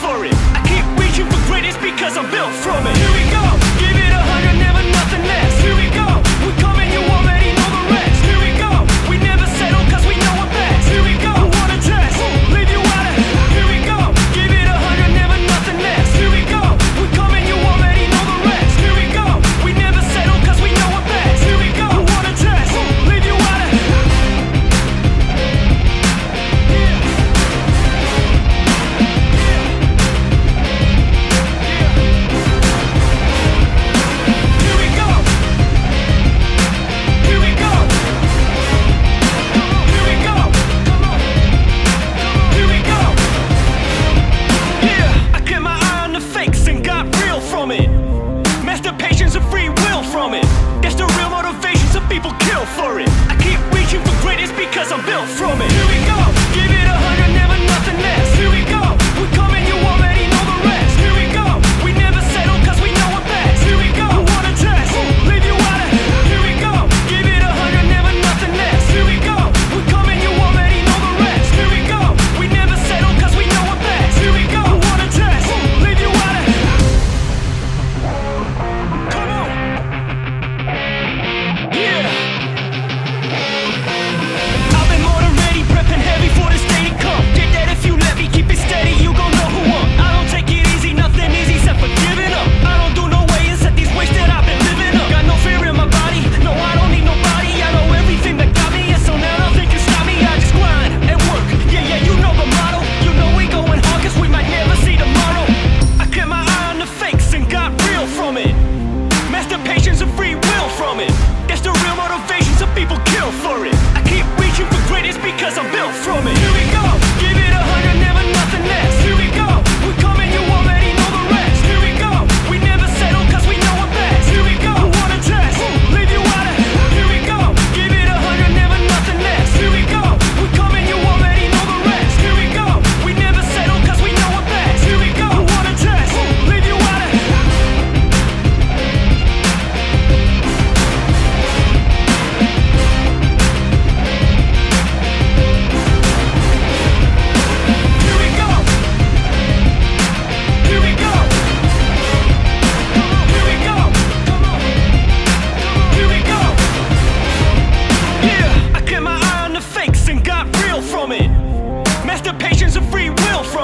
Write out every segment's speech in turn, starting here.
for it. From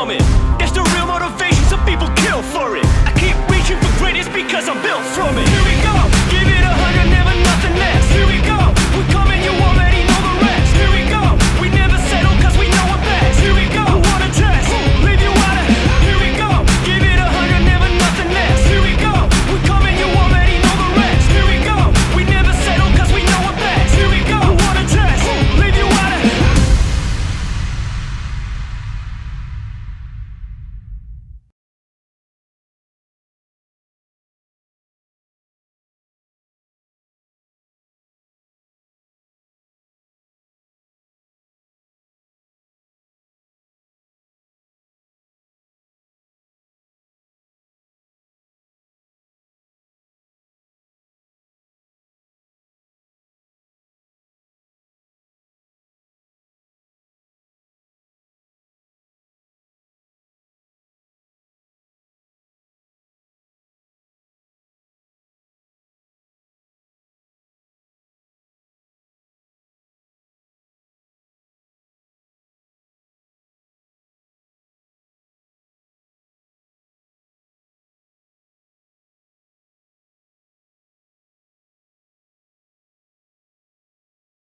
from.